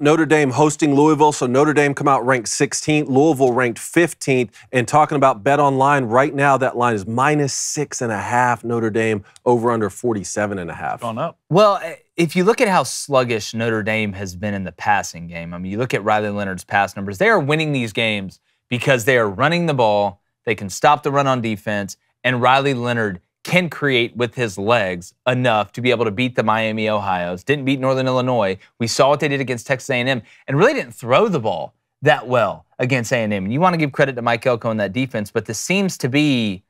Notre Dame hosting Louisville. So Notre Dame come out ranked 16th, Louisville ranked 15th. And talking about Bet Online, right now that line is minus six and a half. Notre Dame over under 47 and a half. Gone up. Well, eh, if you look at how sluggish Notre Dame has been in the passing game, I mean, you look at Riley Leonard's pass numbers, they are winning these games because they are running the ball, they can stop the run on defense, and Riley Leonard can create with his legs enough to be able to beat the Miami Ohio's. Didn't beat Northern Illinois. We saw what they did against Texas A&M, and really didn't throw the ball that well against A&M. And you want to give credit to Mike Elko and that defense, but this seems to be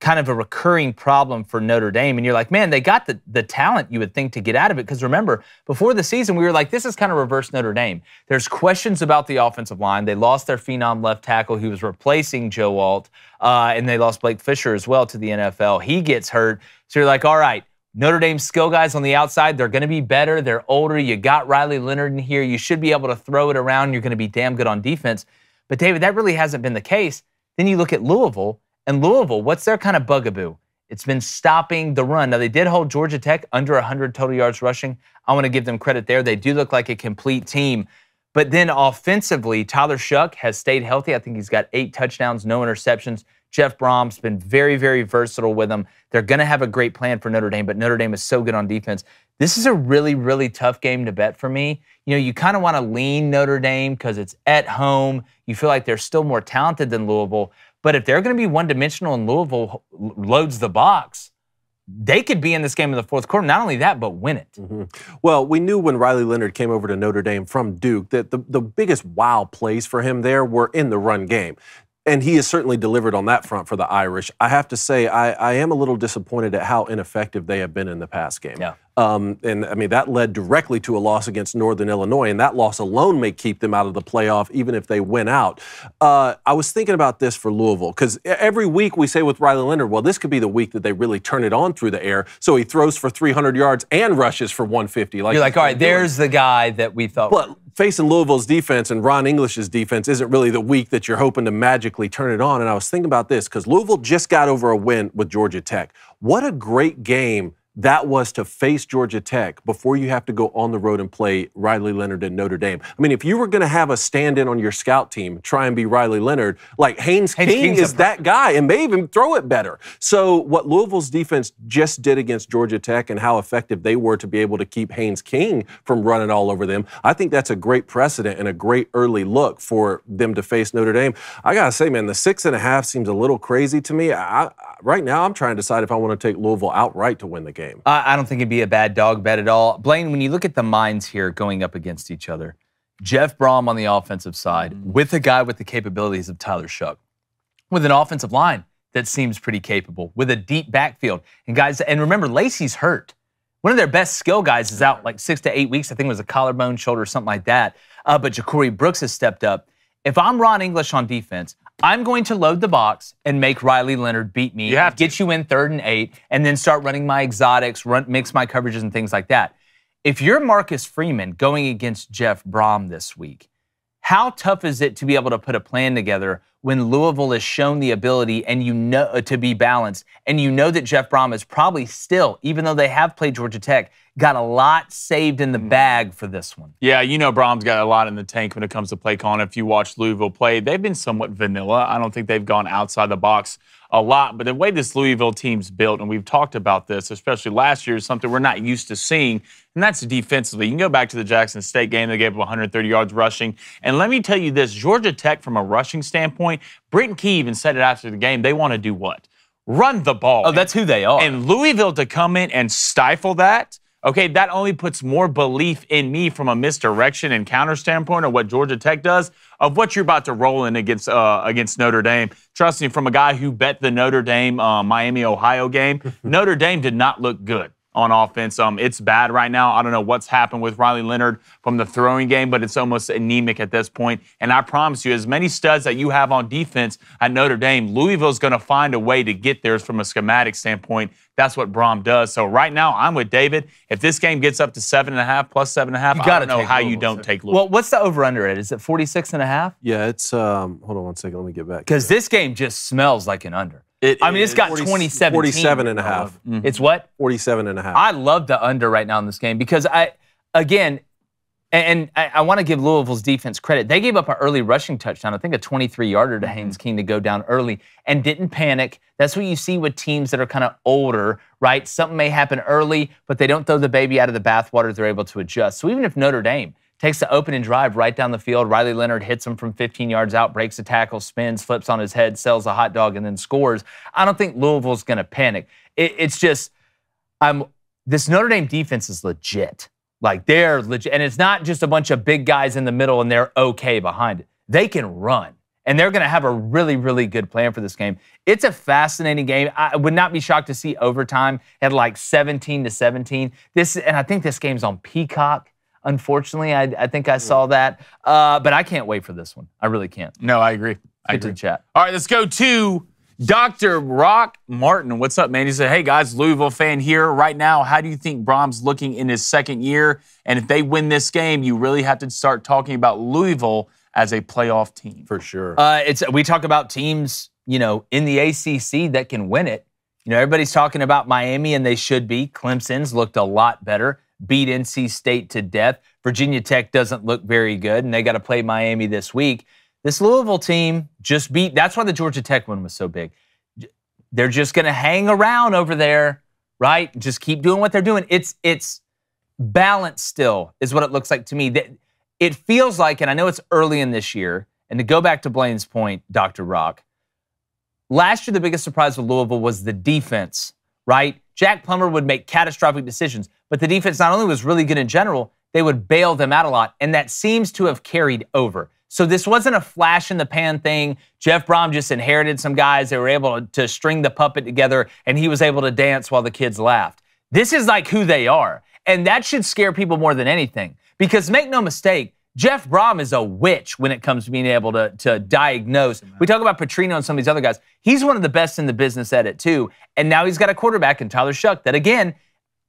kind of a recurring problem for Notre Dame. And you're like, man, they got the, the talent you would think to get out of it. Because remember, before the season, we were like, this is kind of reverse Notre Dame. There's questions about the offensive line. They lost their phenom left tackle who was replacing Joe Alt, uh, and they lost Blake Fisher as well to the NFL. He gets hurt. So you're like, all right, Notre Dame skill guys on the outside, they're going to be better. They're older. You got Riley Leonard in here. You should be able to throw it around. You're going to be damn good on defense. But David, that really hasn't been the case. Then you look at Louisville and Louisville, what's their kind of bugaboo? It's been stopping the run. Now, they did hold Georgia Tech under 100 total yards rushing. I want to give them credit there. They do look like a complete team. But then offensively, Tyler Shough has stayed healthy. I think he's got eight touchdowns, no interceptions. Jeff Brohm's been very, very versatile with them. They're going to have a great plan for Notre Dame, but Notre Dame is so good on defense. This is a really, really tough game to bet for me. You know, you kind of want to lean Notre Dame because it's at home. You feel like they're still more talented than Louisville. But if they're going to be one dimensional and Louisville loads the box, they could be in this game in the fourth quarter. Not only that, but win it. Mm-hmm. Well, we knew when Riley Leonard came over to Notre Dame from Duke that the, the biggest wow plays for him there were in the run game and he has certainly delivered on that front for the Irish. I have to say, I, I am a little disappointed at how ineffective they have been in the pass game. Yeah. Um, and I mean, that led directly to a loss against Northern Illinois, and that loss alone may keep them out of the playoff, even if they win out. Uh, I was thinking about this for Louisville, because every week we say with Riley Leonard, well, this could be the week that they really turn it on through the air. So he throws for 300 yards and rushes for 150. Like You're like, all right, there's the guy that we thought. But facing Louisville's defense and Ron English's defense isn't really the week that you're hoping to magically turn it on. And I was thinking about this, because Louisville just got over a win with Georgia Tech. What a great game that was to face Georgia Tech before you have to go on the road and play Riley Leonard and Notre Dame. I mean, if you were going to have a stand in on your scout team, try and be Riley Leonard, like Haynes, Haynes King King's is that guy and may even throw it better. So, what Louisville's defense just did against Georgia Tech and how effective they were to be able to keep Haynes King from running all over them, I think that's a great precedent and a great early look for them to face Notre Dame. I got to say, man, the six and a half seems a little crazy to me. I, right now, I'm trying to decide if I want to take Louisville outright to win the game. I don't think it'd be a bad dog bet at all. Blaine, when you look at the minds here going up against each other, Jeff Brohm on the offensive side mm-hmm. with a guy with the capabilities of Tyler Shough, with an offensive line that seems pretty capable, with a deep backfield. And guys, and remember, Lacey's hurt. One of their best skill guys is out like six to eight weeks. I think it was a collarbone, shoulder, something like that. Uh, but Ja'Corey Brooks has stepped up. If I'm Ron English on defense, I'm going to load the box and make Riley Leonard beat me, you have get you in third and eight, and then start running my exotics, run, mix my coverages and things like that. If you're Marcus Freeman going against Jeff Brohm this week, how tough is it to be able to put a plan together when Louisville has shown the ability and you know uh, to be balanced, and you know that Jeff Brohm is probably still, even though they have played Georgia Tech, got a lot saved in the mm. bag for this one. Yeah, you know Brohm's got a lot in the tank when it comes to play calling. If you watch Louisville play, they've been somewhat vanilla. I don't think they've gone outside the box a lot. But the way this Louisville team's built, and we've talked about this, especially last year, is something we're not used to seeing, and that's defensively. You can go back to the Jackson State game; they gave up 130 yards rushing. And let me tell you this: Georgia Tech, from a rushing standpoint, Brent Key even said it after the game. They want to do what? Run the ball. Oh, that's who they are. And Louisville to come in and stifle that. Okay, that only puts more belief in me from a misdirection and counter standpoint of what Georgia Tech does, of what you're about to roll in against uh, against Notre Dame. Trust me, from a guy who bet the Notre Dame uh, Miami Ohio game, Notre Dame did not look good on offense. Um, it's bad right now. I don't know what's happened with Riley Leonard from the throwing game, but it's almost anemic at this point. And I promise you, as many studs that you have on defense at Notre Dame, Louisville's going to find a way to get theirs from a schematic standpoint. That's what Brohm does. So right now, I'm with David. If this game gets up to seven and a half plus seven and a half, you I don't know how Louisville. you don't take Louisville. Well, what's the over under it? Is it 46 and a half? Yeah, it's um. Hold on one second. Let me get back. Because this game just smells like an under. It, I mean, it's got 27. 47 and a half. Mm-hmm. It's what? 47 and a half. I love the under right now in this game because I, again, And I, I want to give Louisville's defense credit. They gave up an early rushing touchdown, I think a 23 yarder to Haynes King to go down early and didn't panic. That's what you see with teams that are kind of older, right? Something may happen early, but they don't throw the baby out of the bathwater. They're able to adjust. So even if Notre Dame takes the opening drive right down the field, Riley Leonard hits him from 15 yards out, breaks a tackle, spins, flips on his head, sells a hot dog, and then scores. I don't think Louisville's going to panic. It, it's just, I'm this Notre Dame defense is legit. Like they're legit. And it's not just a bunch of big guys in the middle and they're okay behind it. They can run. And they're going to have a really, really good plan for this game. It's a fascinating game. I would not be shocked to see overtime at like 17 to 17. This, and I think this game's on Peacock. Unfortunately, I, I think I saw that. Uh, but I can't wait for this one. I really can't. No, I agree. I Get to the chat. All right, let's go to Dr. Rock Martin. What's up, man? He said, Hey guys, Louisville fan here. Right now, how do you think Brohm's looking in his second year? And if they win this game, you really have to start talking about Louisville as a playoff team. For sure. Uh, it's we talk about teams, you know, in the ACC that can win it. You know, everybody's talking about Miami, and they should be. Clemson's looked a lot better. Beat NC State to death. Virginia Tech doesn't look very good, and they got to play Miami this week. This Louisville team just beat. That's why the Georgia Tech one was so big. They're just going to hang around over there, right? Just keep doing what they're doing. It's it's balanced still, is what it looks like to me. That it feels like, and I know it's early in this year. And to go back to Blaine's point, Dr. Rock, last year the biggest surprise with Louisville was the defense, right? Jack Plummer would make catastrophic decisions, but the defense not only was really good in general, they would bail them out a lot, and that seems to have carried over. So this wasn't a flash in the pan thing. Jeff Brohm just inherited some guys that were able to, to string the puppet together, and he was able to dance while the kids laughed. This is like who they are, and that should scare people more than anything. Because make no mistake, Jeff Brohm is a witch when it comes to being able to, to diagnose. We talk about Petrino and some of these other guys. He's one of the best in the business at it, too. And now he's got a quarterback in Tyler Shough that, again,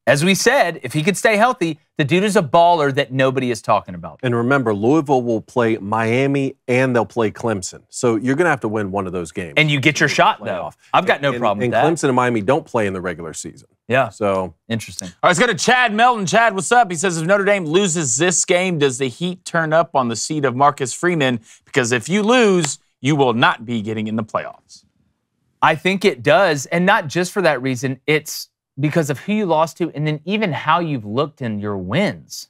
as we said, if he could stay healthy, the dude is a baller that nobody is talking about. And remember, Louisville will play Miami and they'll play Clemson. So you're going to have to win one of those games. And you get your shot, though. I've got no and, problem and with that. Clemson and Miami don't play in the regular season. Yeah, So interesting. All right, let's go to Chad Melton. Chad, what's up? He says, if Notre Dame loses this game, does the Heat turn up on the seat of Marcus Freeman? Because if you lose, you will not be getting in the playoffs. I think it does. And not just for that reason, it's because of who you lost to and then even how you've looked in your wins.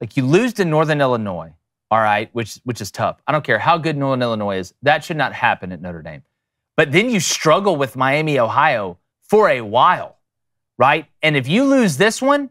Like you lose to Northern Illinois, all right, which, which is tough. I don't care how good Northern Illinois is. That should not happen at Notre Dame. But then you struggle with Miami, Ohio for a while, right? And if you lose this one,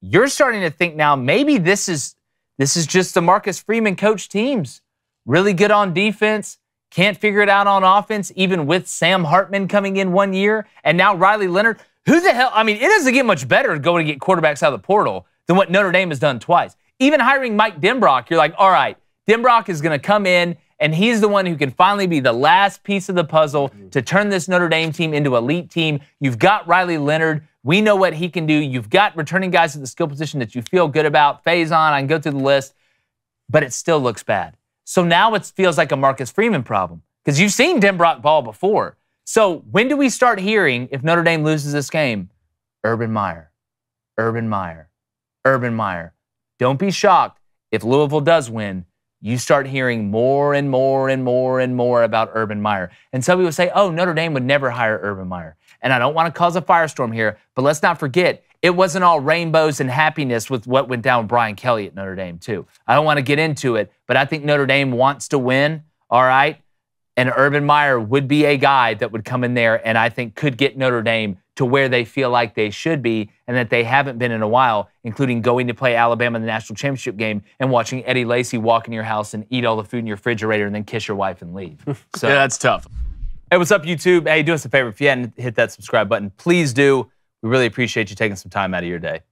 you're starting to think now maybe this is this is just the Marcus Freeman coach teams. Really good on defense, can't figure it out on offense, even with Sam Hartman coming in one year, and now Riley Leonard. Who the hell? I mean, it doesn't get much better going to get quarterbacks out of the portal than what Notre Dame has done twice. Even hiring Mike Denbrock, you're like, all right, Denbrock is going to come in, and he's the one who can finally be the last piece of the puzzle mm-hmm. to turn this Notre Dame team into elite team. You've got Riley Leonard. We know what he can do. You've got returning guys at the skill position that you feel good about. Faison, I can go through the list, but it still looks bad. So now it feels like a Marcus Freeman problem because you've seen Denbrock ball before. So when do we start hearing if Notre Dame loses this game? Urban Meyer, Urban Meyer, Urban Meyer. Don't be shocked if Louisville does win. You start hearing more and more and more and more about Urban Meyer. And some people say, oh, Notre Dame would never hire Urban Meyer. And I don't want to cause a firestorm here, but let's not forget, it wasn't all rainbows and happiness with what went down with Brian Kelly at Notre Dame, too. I don't want to get into it, but I think Notre Dame wants to win, all right? And Urban Meyer would be a guy that would come in there and I think could get Notre Dame to where they feel like they should be and that they haven't been in a while, including going to play Alabama in the national championship game and watching Eddie Lacy walk in your house and eat all the food in your refrigerator and then kiss your wife and leave. So, Yeah, that's tough. hey, what's up, YouTube? Hey, do us a favor. If you hadn't hit that subscribe button, please do. We really appreciate you taking some time out of your day.